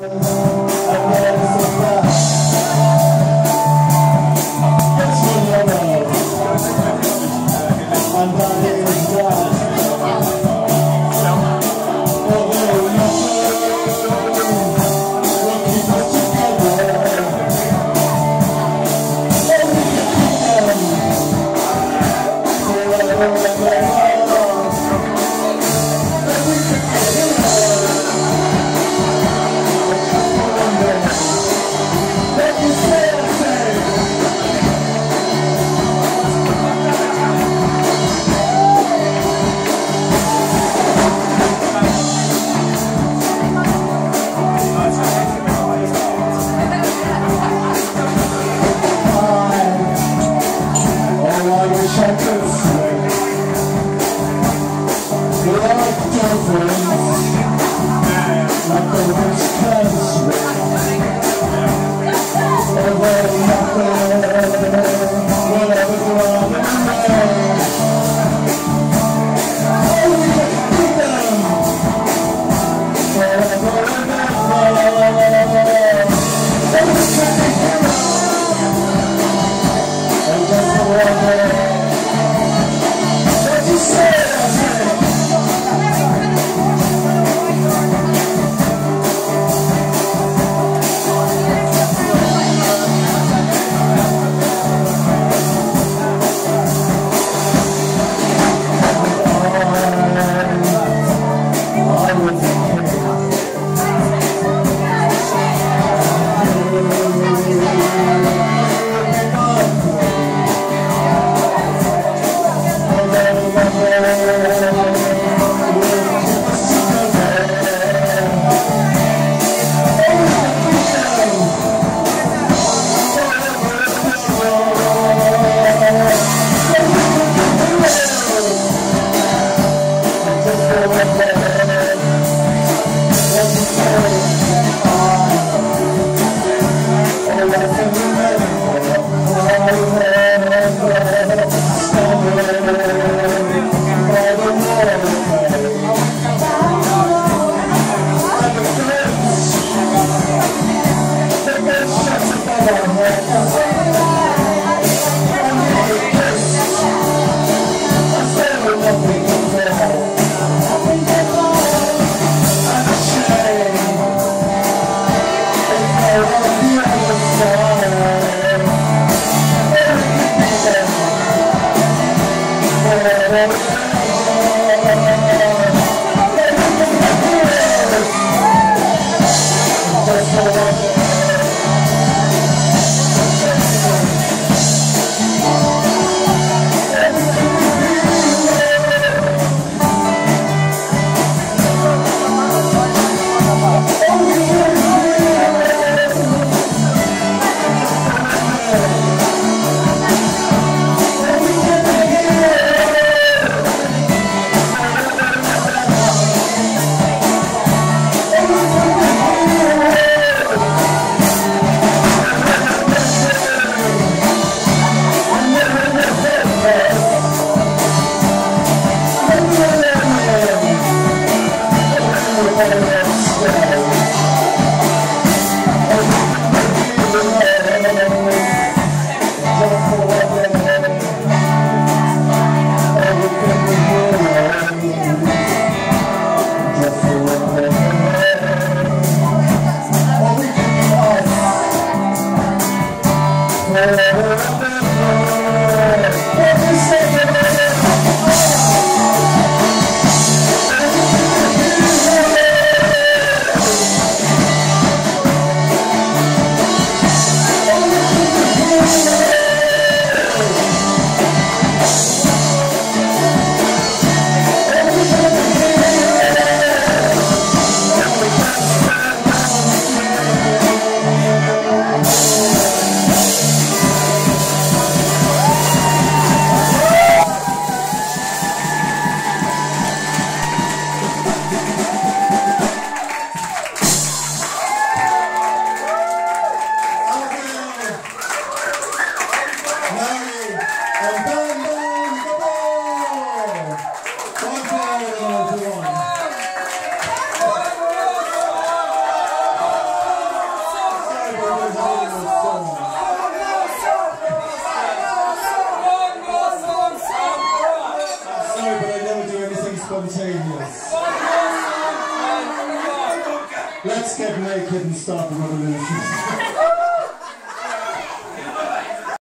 Música Christmas. Although nothing Thank you. Spontaneous. Let's get naked and start the revolution.